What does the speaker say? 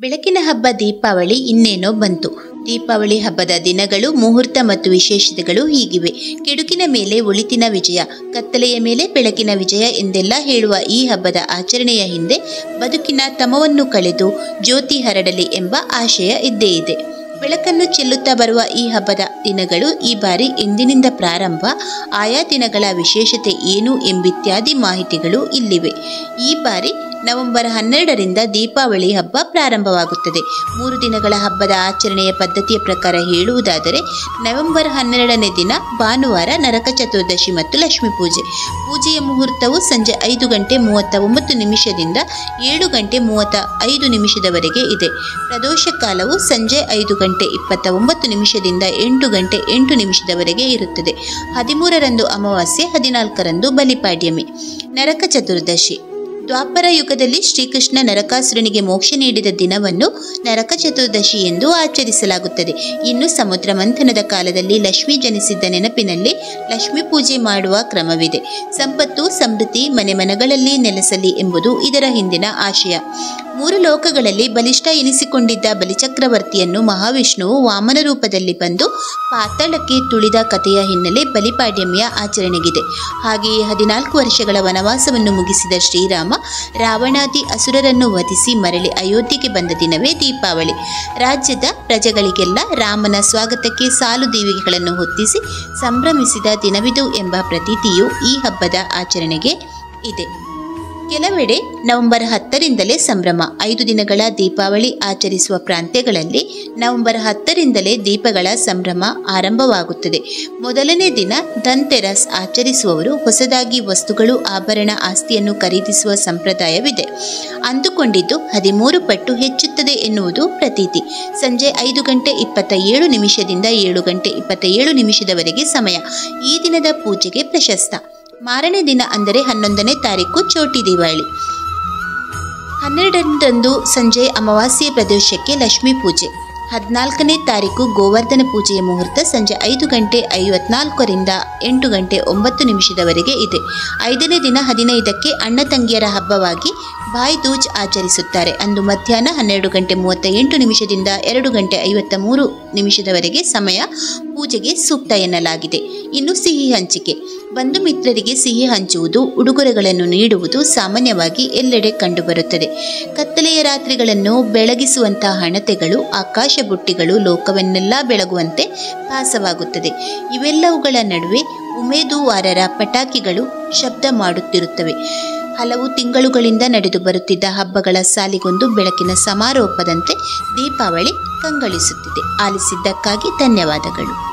ಬೆಳಕಿನ ಹಬ್ಬ ದೀಪಾವಳಿ ಇನ್ನೇನೋ ಬಂತು. ದೀಪಾವಳಿ ಹಬ್ಬದ ದಿನಗಳು, ಮುಹೂರ್ತ ಮತ್ತು ವಿಶೇಷತೆಗಳು ಹೀಗಿವೆ. ಕೆಡುಕಿನ ಮೇಲೆ ಒಳಿತಿನ ವಿಜಯ, ಕತ್ತಲೆಯ ಮೇಲೆ ಬೆಳಕಿನ ವಿಜಯ ಎಂದೆಲ್ಲ ಹೇಳುವ ಈ ಹಬ್ಬದ ಆಚರಣೆಯ ಹಿಂದೆ ಬದುಕಿನ ತಮವನ್ನು ಕಳೆದು ಜ್ಯೋತಿ ಹರಡಲಿ ಎಂಬ ಆಶಯ ಇದ್ದೇ ಇದೆ. ಬೆಳಕನ್ನು ಚೆಲ್ಲುತ್ತಾ ಬರುವ ಈ ಹಬ್ಬದ ದಿನಗಳು ಈ ಬಾರಿ ಎಂದಿನಿಂದ ಪ್ರಾರಂಭ, ಆಯಾ ದಿನಗಳ ವಿಶೇಷತೆ ಏನು ಎಂಬಿತ್ಯಾದಿ ಮಾಹಿತಿಗಳು ಇಲ್ಲಿವೆ. ಈ ಬಾರಿ ನವೆಂಬರ್ ಹನ್ನೆರಡರಿಂದ ದೀಪಾವಳಿ ಹಬ್ಬ ಪ್ರಾರಂಭವಾಗುತ್ತದೆ. ಮೂರು ದಿನಗಳ ಹಬ್ಬದ ಆಚರಣೆಯ ಪದ್ಧತಿಯ ಪ್ರಕಾರ ಹೇಳುವುದಾದರೆ, ನವೆಂಬರ್ ಹನ್ನೆರಡನೇ ದಿನ ಭಾನುವಾರ ನರಕ ಚತುರ್ದಶಿ ಮತ್ತು ಲಕ್ಷ್ಮೀ ಪೂಜೆ. ಪೂಜೆಯ ಮುಹೂರ್ತವು ಸಂಜೆ ಐದು ಗಂಟೆ ಮೂವತ್ತ ಒಂಬತ್ತು ನಿಮಿಷದಿಂದ ಏಳು ಗಂಟೆ ಮೂವತ್ತ ಐದು ನಿಮಿಷದವರೆಗೆ ಇದೆ. ಪ್ರದೋಷ ಕಾಲವು ಸಂಜೆ ಐದು ಗಂಟೆ ಇಪ್ಪತ್ತ ಒಂಬತ್ತು ನಿಮಿಷದಿಂದ ಎಂಟು ಗಂಟೆ ಎಂಟು ನಿಮಿಷದವರೆಗೆ ಇರುತ್ತದೆ. ಹದಿಮೂರರಂದು ಅಮಾವಾಸ್ಯೆ, ಹದಿನಾಲ್ಕರಂದು ಬಲಿಪಾಡ್ಯಮಿ. ನರಕ ಚತುರ್ದಶಿ. ದ್ವಾಪರ ಯುಗದಲ್ಲಿ ಶ್ರೀಕೃಷ್ಣ ನರಕಾಸುರನಿಗೆ ಮೋಕ್ಷ ನೀಡಿದ ದಿನವನ್ನು ನರಕ ಚತುರ್ದಶಿ ಎಂದು ಆಚರಿಸಲಾಗುತ್ತದೆ. ಇನ್ನು ಸಮುದ್ರ ಮಂಥನದ ಕಾಲದಲ್ಲಿ ಲಕ್ಷ್ಮಿ ಜನಿಸಿದ್ದ ನೆನಪಿನಲ್ಲಿ ಲಕ್ಷ್ಮಿ ಪೂಜೆ ಮಾಡುವ ಕ್ರಮವಿದೆ. ಸಂಪತ್ತು, ಸಮೃದ್ಧಿ, ಮನೆ ಮನಗಳಲ್ಲಿ ನೆಲೆಸಲಿ ಎಂಬುದು ಇದರ ಹಿಂದಿನ ಆಶಯ. ಮೂರು ಲೋಕಗಳಲ್ಲಿ ಬಲಿಷ್ಠ ಎನಿಸಿಕೊಂಡಿದ್ದ ಬಲಿಚಕ್ರವರ್ತಿಯನ್ನು ಮಹಾವಿಷ್ಣುವು ವಾಮನ ರೂಪದಲ್ಲಿ ಬಂದು ಪಾತಾಳಕ್ಕೆ ತುಳಿದ ಕಥೆಯ ಹಿನ್ನೆಲೆ ಬಲಿಪಾಡ್ಯಮಿಯ ಆಚರಣೆಗಿದೆ. ಹಾಗೆಯೇ ಹದಿನಾಲ್ಕು ವರ್ಷಗಳ ವನವಾಸವನ್ನು ಮುಗಿಸಿದ ಶ್ರೀರಾಮ, ರಾವಣಾದಿ ಅಸುರರನ್ನು ವಧಿಸಿ ಮರಳಿ ಅಯೋಧ್ಯೆಗೆ ಬಂದ ದಿನವೇ ದೀಪಾವಳಿ. ರಾಜ್ಯದ ಪ್ರಜೆಗಳಿಗೆಲ್ಲ ರಾಮನ ಸ್ವಾಗತಕ್ಕೆ ಸಾಲು ದೇವಿಗೆಗಳನ್ನು ಹೊತ್ತಿಸಿ ಸಂಭ್ರಮಿಸಿದ ದಿನವಿದು ಎಂಬ ಪ್ರತೀತಿಯು ಈ ಹಬ್ಬದ ಆಚರಣೆಗೆ ಇದೆ. ಕೆಲವೆಡೆ ನವೆಂಬರ್ ಹತ್ತರಿಂದಲೇ ಸಂಭ್ರಮ. ಐದು ದಿನಗಳ ದೀಪಾವಳಿ ಆಚರಿಸುವ ಪ್ರಾಂತ್ಯಗಳಲ್ಲಿ ನವೆಂಬರ್ ಹತ್ತರಿಂದಲೇ ದೀಪಗಳ ಸಂಭ್ರಮ ಆರಂಭವಾಗುತ್ತದೆ. ಮೊದಲನೇ ದಿನ ಧನ್ತೆರಸ್ ಆಚರಿಸುವವರು ಹೊಸದಾಗಿ ವಸ್ತುಗಳು, ಆಭರಣ, ಆಸ್ತಿಯನ್ನು ಖರೀದಿಸುವ ಸಂಪ್ರದಾಯವಿದೆ. ಅಂದುಕೊಂಡಿದ್ದು ಹದಿಮೂರು ಪಟ್ಟು ಹೆಚ್ಚುತ್ತದೆ ಎನ್ನುವುದು ಪ್ರತೀತಿ. ಸಂಜೆ ಐದು ಗಂಟೆ ಇಪ್ಪತ್ತ ಏಳು ನಿಮಿಷದಿಂದ ಏಳು ಗಂಟೆ ಇಪ್ಪತ್ತ ಏಳು ನಿಮಿಷದವರೆಗೆ ಸಮಯ. ಈ ದಿನದ ಪೂಜೆಗೆ ಪ್ರಶಸ್ತ. ಮಾರನೇ ದಿನ ಅಂದರೆ ಹನ್ನೊಂದನೇ ತಾರೀಕು ಚೋಟಿ ದಿವಾಳಿ. ಹನ್ನೆರಡರಂದು ಸಂಜೆ ಅಮಾವಾಸ್ಯೆ ಪ್ರದೇಶಕ್ಕೆ ಲಕ್ಷ್ಮೀ ಪೂಜೆ. ಹದಿನಾಲ್ಕನೇ ತಾರೀಕು ಗೋವರ್ಧನ ಪೂಜೆಯ ಮುಹೂರ್ತ ಸಂಜೆ ಐದು ಗಂಟೆ ಐವತ್ನಾಲ್ಕರಿಂದ ಎಂಟು ಗಂಟೆ ಒಂಬತ್ತು ನಿಮಿಷದವರೆಗೆ ಇದೆ. ಐದನೇ ದಿನ ಹದಿನೈದಕ್ಕೆ ಅಣ್ಣ ತಂಗಿಯರ ಹಬ್ಬವಾಗಿ ಬಾಯ್ ದೂಜ್ ಆಚರಿಸುತ್ತಾರೆ. ಅಂದು ಮಧ್ಯಾಹ್ನ ಹನ್ನೆರಡು ಗಂಟೆ ಮೂವತ್ತ ಎಂಟು ನಿಮಿಷದಿಂದ ಎರಡು ಗಂಟೆ ಐವತ್ತ ಮೂರು ನಿಮಿಷದವರೆಗೆ ಸಮಯ ಪೂಜೆಗೆ ಸೂಕ್ತ ಎನ್ನಲಾಗಿದೆ. ಇನ್ನು ಸಿಹಿ ಹಂಚಿಕೆ. ಬಂಧು ಮಿತ್ರರಿಗೆ ಸಿಹಿ ಹಂಚುವುದು, ಉಡುಗೊರೆಗಳನ್ನು ನೀಡುವುದು ಸಾಮಾನ್ಯವಾಗಿ ಎಲ್ಲೆಡೆ ಕಂಡುಬರುತ್ತದೆ. ಕತ್ತಲೆಯ ರಾತ್ರಿಗಳನ್ನು ಬೆಳಗಿಸುವಂತಹ ಹಣತೆಗಳು, ಆಕಾಶ ಬುಟ್ಟಿಗಳು ಲೋಕವನ್ನೆಲ್ಲ ಬೆಳಗುವಂತೆ ಭಾಸವಾಗುತ್ತದೆ. ಇವೆಲ್ಲವುಗಳ ನಡುವೆ ಉಮೇದುವಾರರ ಪಟಾಕಿಗಳು ಶಬ್ದ ಮಾಡುತ್ತಿರುತ್ತವೆ. ಹಲವು ತಿಂಗಳುಗಳಿಂದ ನಡೆದು ಬರುತ್ತಿದ್ದ ಹಬ್ಬಗಳ ಸಾಲಿಗೊಂದು ಬೆಳಕಿನ ಸಮಾರೋಪದಂತೆ ದೀಪಾವಳಿ ಕಂಗಳಿಸುತ್ತಿದೆ. ಆಲಿಸಿದ್ದಕ್ಕಾಗಿ ಧನ್ಯವಾದಗಳು.